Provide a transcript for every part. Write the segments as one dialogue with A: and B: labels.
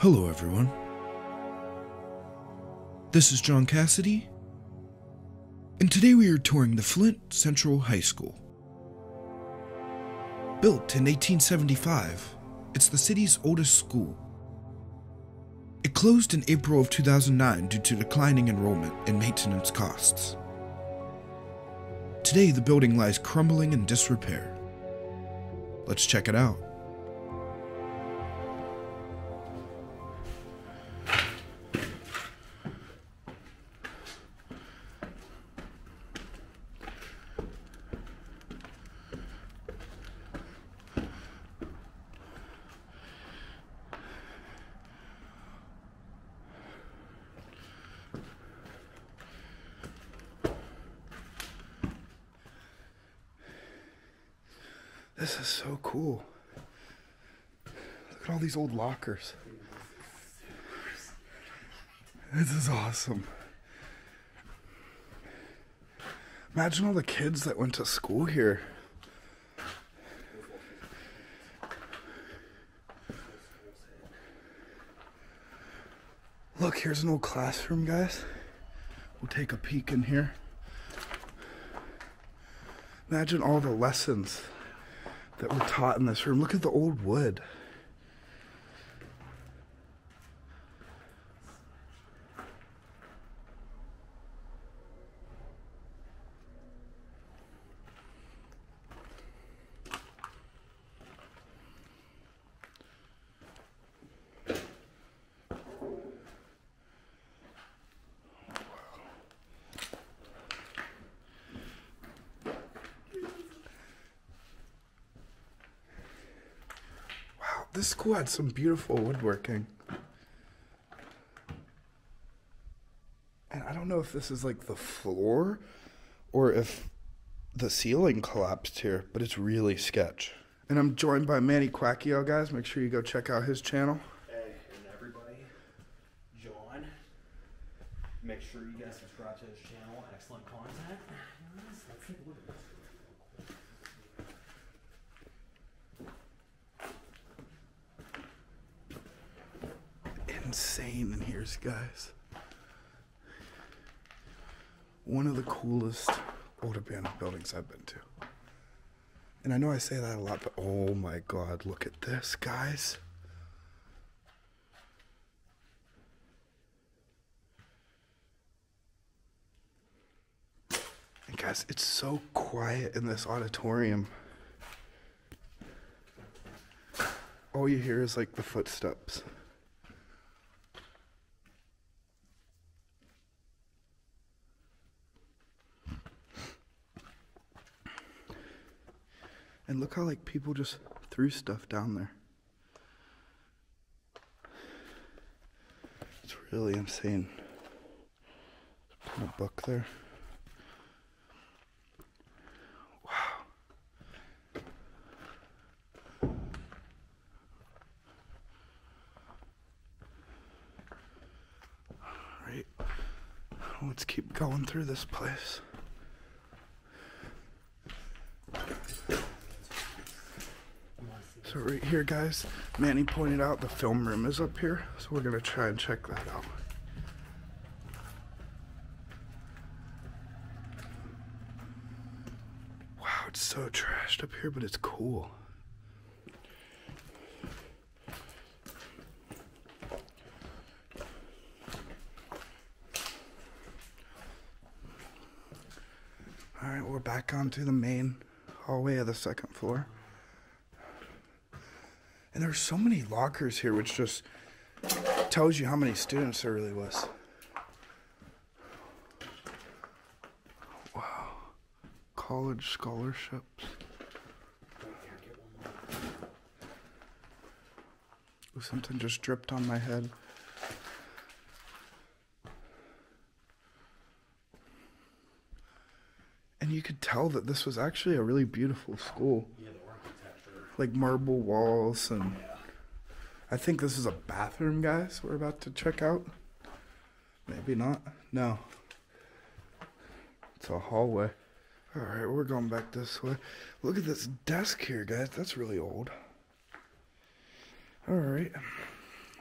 A: Hello, everyone. This is John Cassity, and today we are touring the Flint Central High School. Built in 1875, it's the city's oldest school. It closed in April of 2009 due to declining enrollment and maintenance costs. Today, the building lies crumbling in disrepair. Let's check it out. Cool. Look at all these old lockers. This is awesome. Imagine all the kids that went to school here. Look, here's an old classroom, guys. We'll take a peek in here. Imagine all the lessons that were taught in this room. Look at the old wood. This school had some beautiful woodworking. And I don't know if this is like the floor or if the ceiling collapsed here, but it's really sketch. And I'm joined by Manny Quacioua, guys. Make sure you go check out his channel.
B: Hey, and everybody, John. Make sure you guys subscribe to his channel. Excellent content. Anyways, let's take a look at this.
A: Guys. One of the coolest old buildings I've been to. And I know I say that a lot, but oh my god, look at this, guys. Guys, it's so quiet in this auditorium. All you hear is like the footsteps. And look how like people just threw stuff down there. It's really insane. Put a book there. Wow. Right. Let's keep going through this place. So right here, guys, Manny pointed out the film room is up here, so we're gonna try and check that out. Wow, it's so trashed up here, but it's cool. All right, we're back onto the main hallway of the second floor. And there's so many lockers here, which just tells you how many students there really was. Wow. College scholarships. Something just dripped on my head. And you could tell that this was actually a really beautiful school. Like marble walls and I think this is a bathroom, guys. We're about to check out. Maybe not. No. It's a hallway. All right, we're going back this way. Look at this desk here, guys. That's really old. All right.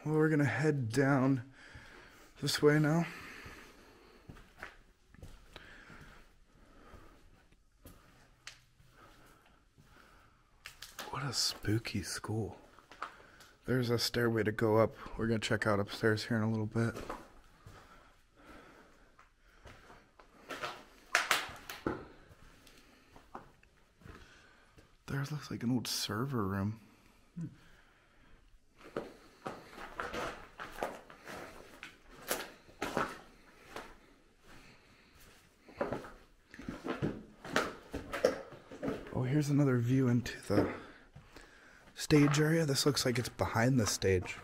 A: Well, we're going to head down this way now. A spooky school. There's a stairway to go up. We're going to check out upstairs here in a little bit. There looks like an old server room. Oh, here's another view into the stage area. This looks like it's behind the stage.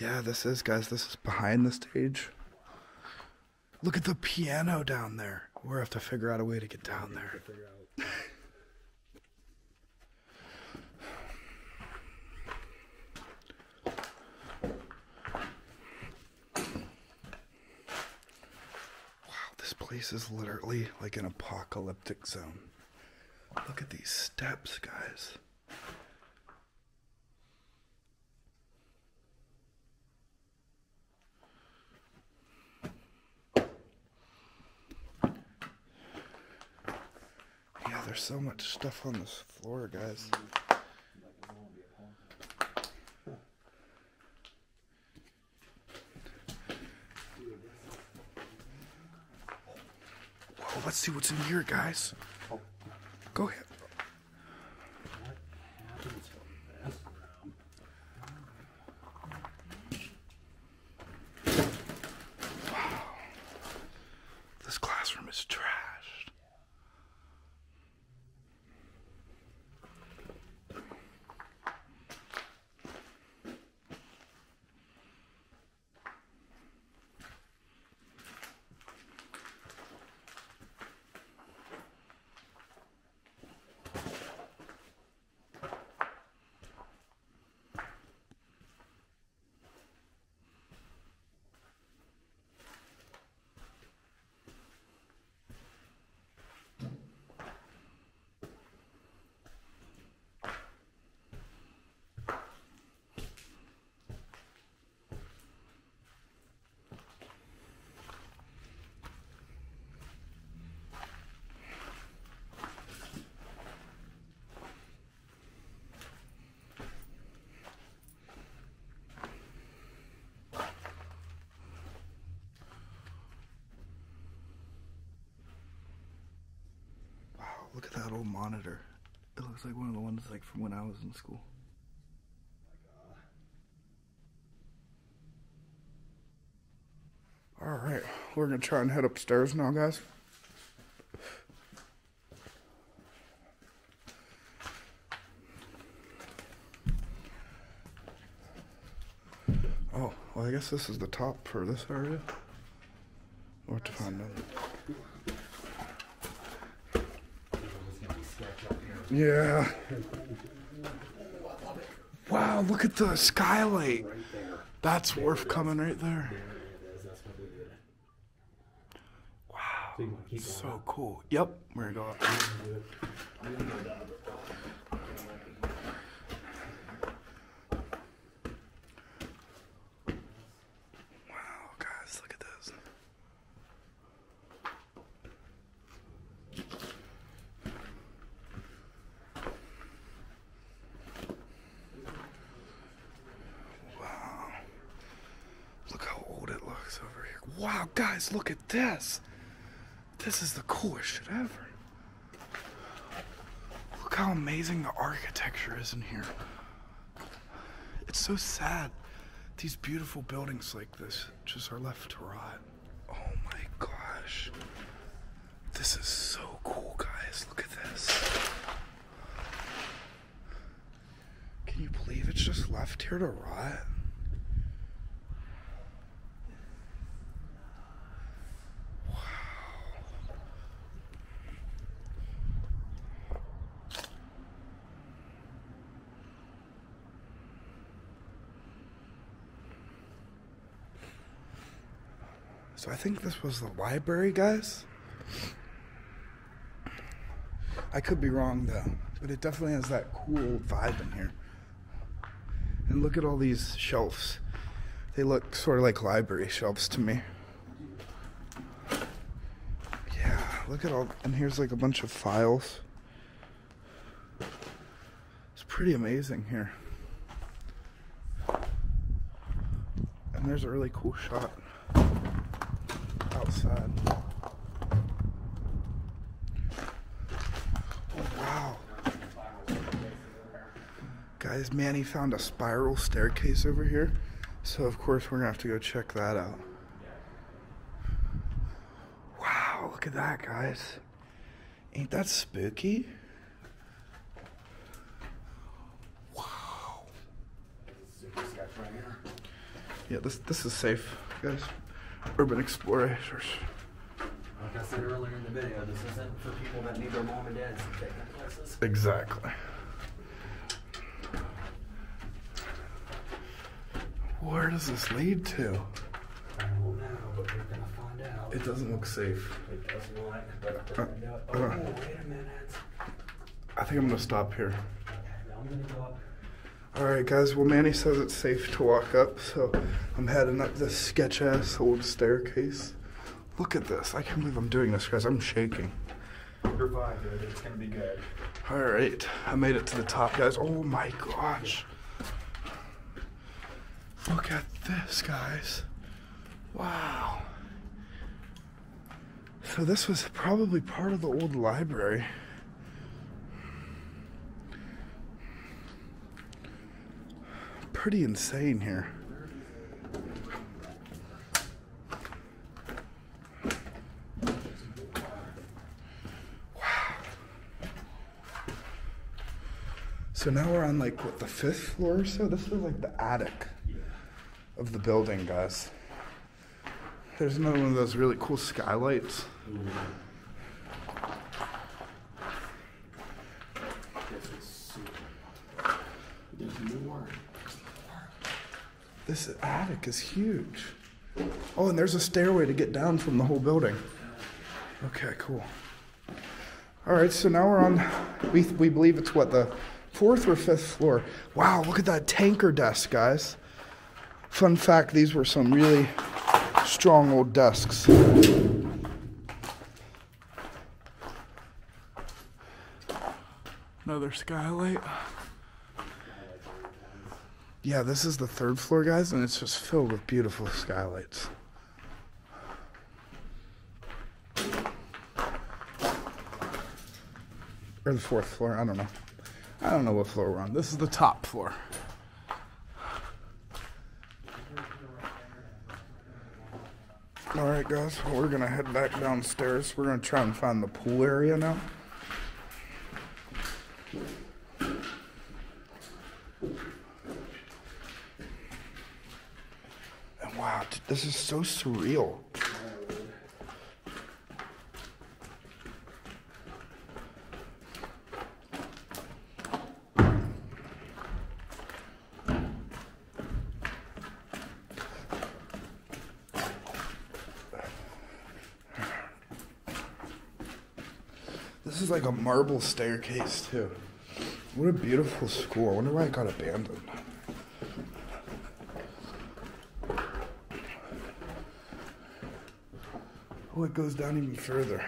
A: Yeah, this is, guys. This is behind the stage. Look at the piano down there. We'll have to figure out a way to get down there. Wow, this place is literally like an apocalyptic zone. Look at these steps, guys. Yeah, there's so much stuff on this floor, guys. Let's see what's in here, guys. Go ahead.
B: What happens to this room?
A: This classroom is trashed. Wow, look at that old monitor. It looks like one of the ones like from when I was in school. All right, we're gonna try and head upstairs now, guys. Oh, well, I guess this is the top for this area. Or to find out. Yeah. Wow, look at the skylight. That's worth coming right there. Wow.
B: So
A: cool. Yep, we're gonna go up.
B: I'm gonna go down.
A: Wow, guys, look at this. Wow. Look how old it looks over here. Wow, guys, look at this. This is the coolest shit ever. Look how amazing the architecture is in here. It's so sad. These beautiful buildings like this just are left to rot. Oh my gosh. This is so cool, guys. Look at this. Can you believe it's just left here to rot? So I think this was the library, guys. I could be wrong though, but it definitely has that cool vibe in here. And look at all these shelves. They look sort of like library shelves to me. Yeah, look at all and here's like a bunch of files. It's pretty amazing here. And there's a really cool shot outside. Oh, wow. Guys, Manny found a spiral staircase over here. So, of course, we're to have to go check that out. Wow, look at that, guys. Ain't that spooky? Wow.
B: Super sketch right here.
A: Yeah, this this is safe, guys. Urban explorers.
B: Like I said earlier in the video, this isn't for people that need their mom and dads to take them places.
A: Exactly. Where does this lead to?
B: I don't know, but we're gonna find out.
A: It doesn't look safe.
B: It does not, but
A: Uh,
B: we're gonna do it.
A: uh.
B: Oh, wait a minute.
A: I think I'm gonna stop here.
B: Okay, now I'm gonna go up.
A: All right, guys. Well, Manny says it's safe to walk up, so I'm heading up this sketch ass old staircase. Look at this. I can't believe I'm doing this, guys. I'm shaking.
B: You're fine, dude. It's gonna be good.
A: All right, I made it to the top, guys. Oh my gosh. Look at this, guys. Wow. So this was probably part of the old library. Pretty insane here. Wow. So now we're on like what the fifth floor or so. This is like the attic of the building, guys. There's another one of those really cool skylights.
B: This
A: attic is huge. Oh, and there's a stairway to get down from the whole building. Okay, cool. All right, so now we're on. We we believe it's what the fourth or fifth floor. Wow, look at that tanker desk, guys. Fun fact: these were some really strong old desks. Another skylight. Yeah, this is the third floor, guys, and it's just filled with beautiful skylights. Or the fourth floor, I don't know. I don't know what floor we're on. This is the top floor. All right, guys, we're gonna head back downstairs. We're gonna try and find the pool area now. And wow, this is so surreal. Like a marble staircase, too. What a beautiful school. I wonder why it got abandoned. Oh, it goes down even further.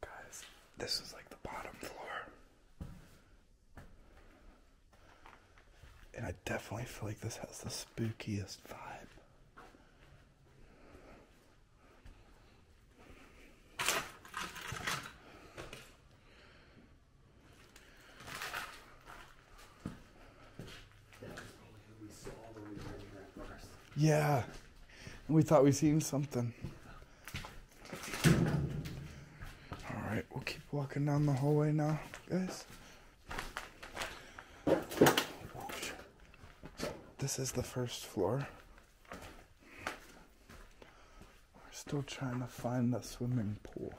A: Guys, this is like the bottom floor. And I definitely feel like this has the spookiest vibe. Yeah. We thought we seen something. All right, we'll keep walking down the hallway now, guys. This is the first floor. We're still trying to find the swimming pool.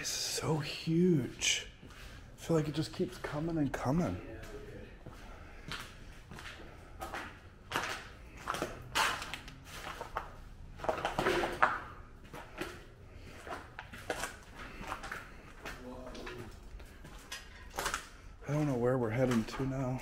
A: Guys, so huge. I feel like it just keeps coming and coming. I don't know where we're heading to now.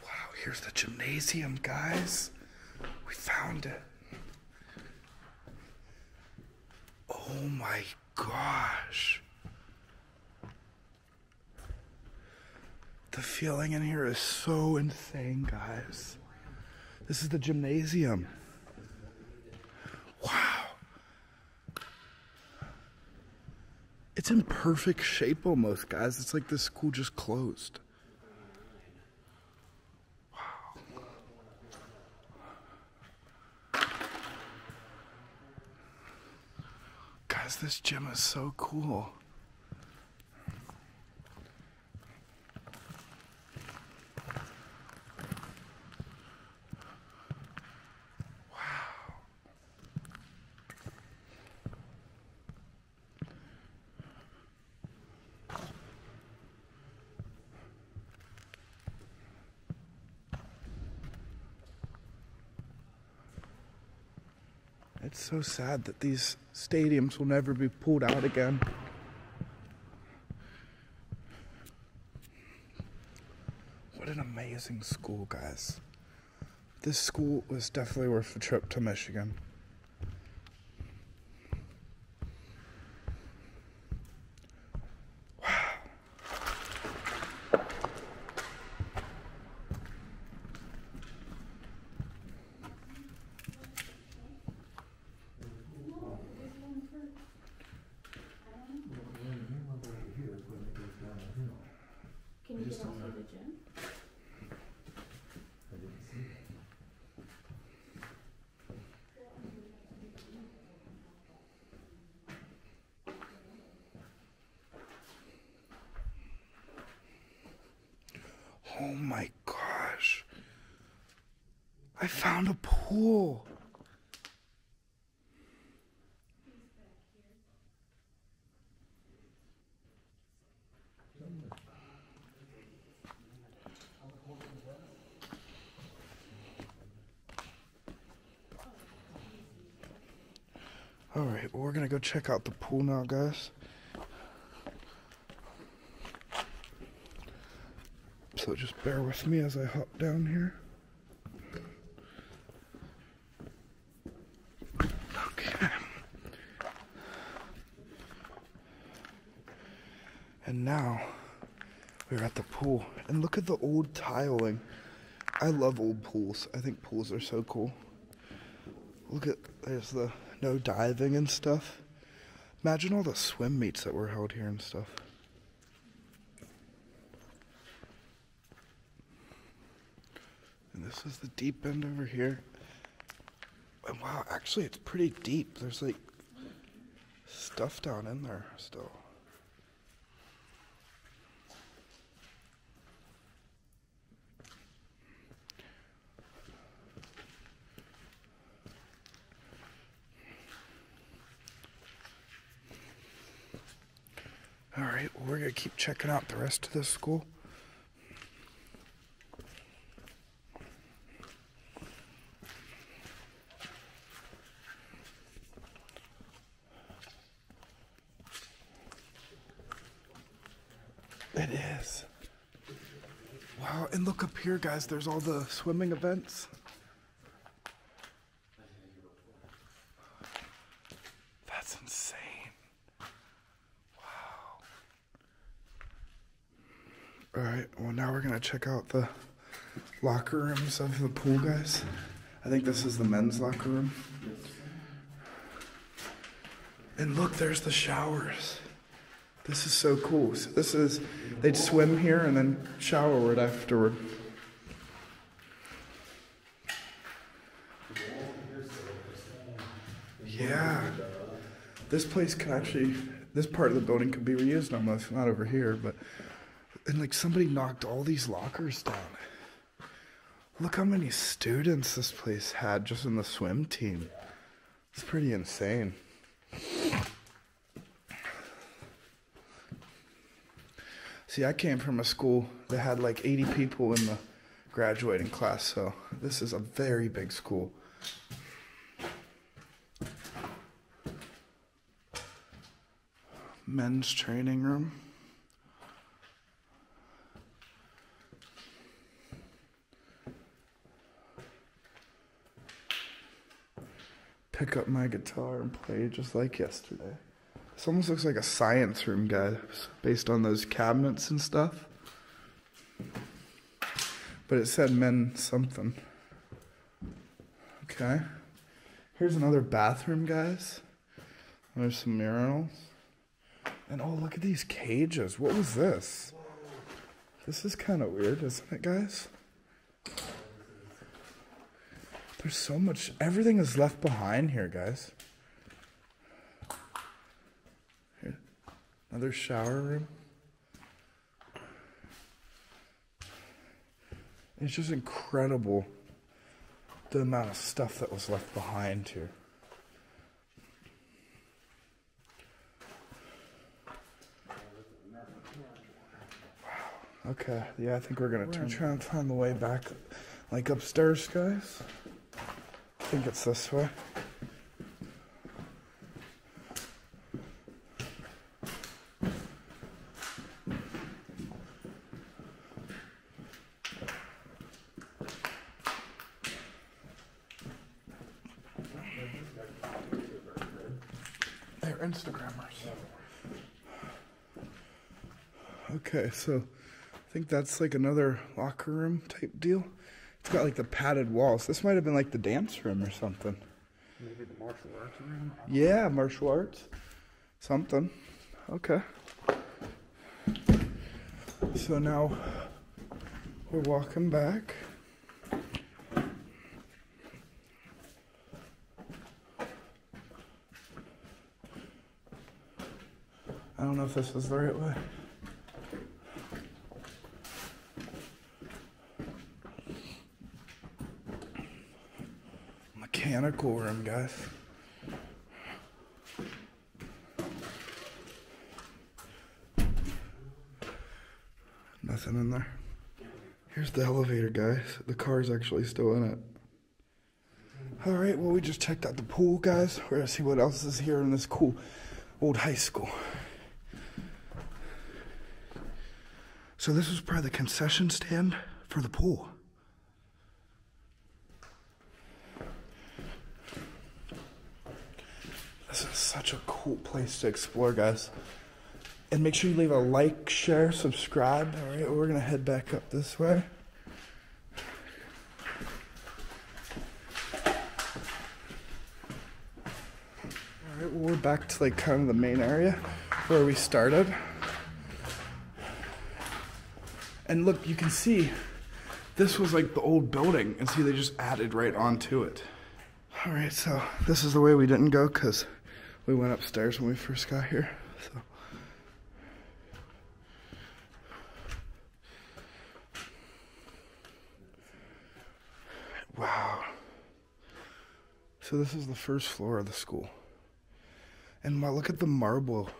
A: Wow, here's the gymnasium, guys. We found it. Oh my gosh. The feeling in here is so insane, guys. This is the gymnasium. Wow. It's in perfect shape almost, guys. It's like this school just closed. Guys, this gym is so cool. It's so sad that these stadiums will never be pulled out again. What an amazing school, guys. This school was definitely worth a trip to Michigan.
C: Off of?
A: Oh my gosh. I found a pool. All right, well, we're go check out the pool now, guys. So just bear with me as I hop down here. Okay. And now we're at the pool. And look at the old tiling. I love old pools. I think pools are so cool. Look at there's the no diving and stuff. Imagine all the swim meets that were held here and stuff. And this is the deep end over here. And wow, actually, it's pretty deep. There's like stuff down in there still. All right, well, we're gonna keep checking out the rest of this school. It is. Wow, and look up here, guys. There's all the swimming events. That's insane. To check out the locker rooms of the pool guys. I think this is the men's locker room. And look, there's the showers. This is so cool. So this is they'd swim here and then shower right afterward. Yeah. This place could actually this part of the building could be reused almost, not over here, but and like somebody knocked all these lockers down. Look how many students this place had just in the swim team. It's pretty insane. See, I came from a school that had like 80 people in the graduating class, so this is a very big school. Men's training room. Pick up my guitar and play just like yesterday. This almost looks like a science room, guys, based on those cabinets and stuff. But it said men something. Okay. Here's another bathroom, guys. There's some urinals. And oh, look at these cages. What was this? This is kind of weird, isn't it, guys? There's so much. Everything is left behind here, guys. Here, another shower room. It's just incredible the amount of stuff that was left behind here. Wow. Okay, yeah, I think we're gonna turn, try and find the way back, like upstairs, guys. I think it's this way. They're Instagrammers. Okay, so I think that's like another locker room type deal. It's got like the padded walls. This might have been like the dance room or something.
B: Maybe the martial arts room.
A: Yeah, martial arts. Something. Okay. So now we're walking back. I don't know if this is the right way. Mechanical room, guys. Nothing in there. Here's the elevator, guys. The car's actually still in it. All right, well, we just checked out the pool, guys. We're gonna see what else is here in this cool old high school. So, this was probably the concession stand for the pool. This is such a cool place to explore, guys. And make sure you leave a like, share, subscribe. All right, we're gonna head back up this way. All right, well, we're back to like kind of the main area where we started. And look, you can see this was like the old building, and see they just added right onto it. All right, so this is the way we didn't go because we went upstairs when we first got here. So. Wow. So this is the first floor of the school. And wow, look at the marble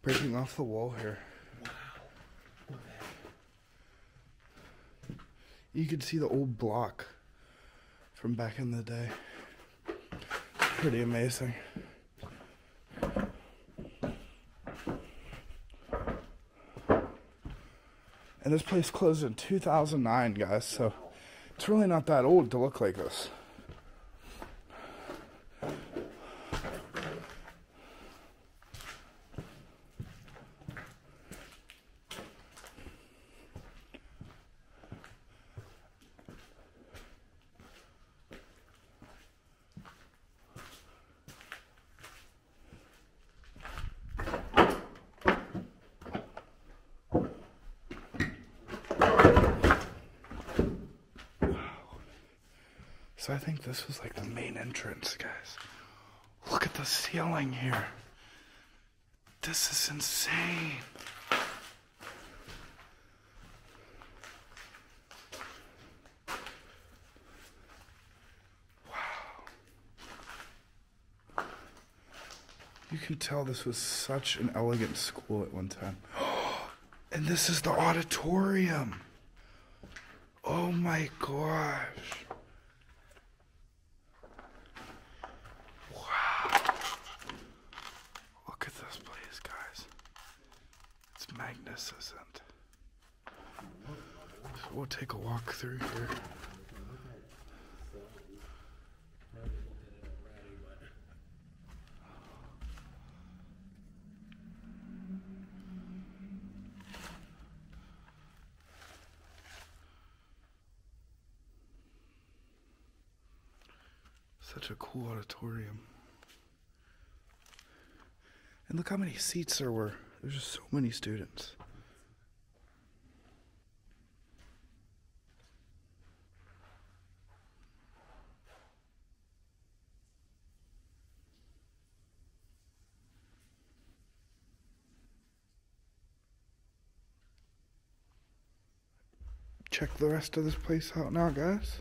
A: breaking off the wall here. Wow. You can see the old block from back in the day. Pretty amazing. And this place closed in 2009, guys, so it's really not that old to look like this. So I think this was like the main entrance, guys. Look at the ceiling here. This is insane. Wow. You can tell this was such an elegant school at one time. And this is the auditorium. Oh my gosh. Wow. Look at this place, guys. It's magnificent. So we'll take a walk through here. Such a cool auditorium. And look how many seats there were. There's just so many students. Check the rest of this place out now, guys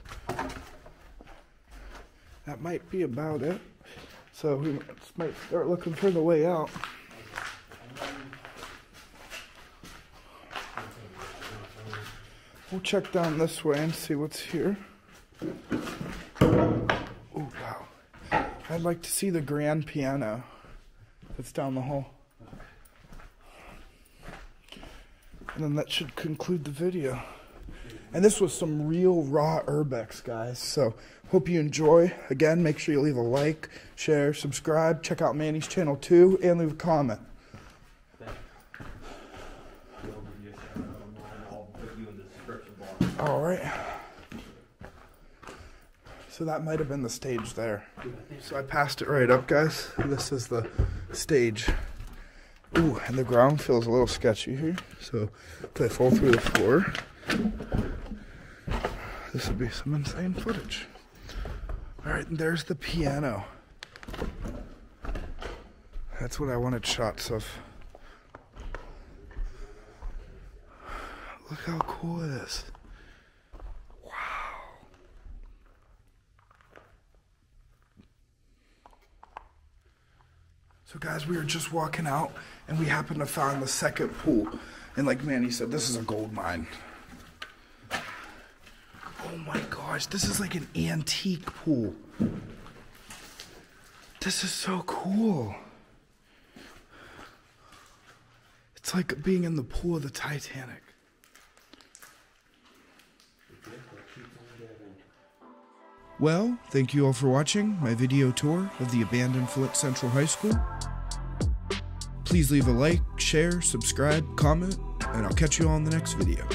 A: that might be about it. So we might start looking for the way out. We'll check down this way and see what's here. Oh, wow. I'd like to see the grand piano that's down the hall. And then that should conclude the video. And this was some real raw urbex, guys. So hope you enjoy. Again, make sure you leave a like, share, subscribe. Check out Manny's channel too, and leave a comment. All right. So that might have been the stage there. So I passed it right up, guys. This is the stage. Ooh, and the ground feels a little sketchy here. So I fall through the floor, this would be some insane footage. All right, there's the piano. That's what I wanted shots of. Look how cool it is. Wow. So guys, we were just walking out and we happened to find the second pool. And like Manny said, this is a gold mine. Oh my gosh, this is like an antique pool. This is so cool. It's like being in the pool of the Titanic. Well, thank you all for watching my video tour of the abandoned Flint Central High School. Please leave a like, share, subscribe, comment, and I'll catch you all in the next video.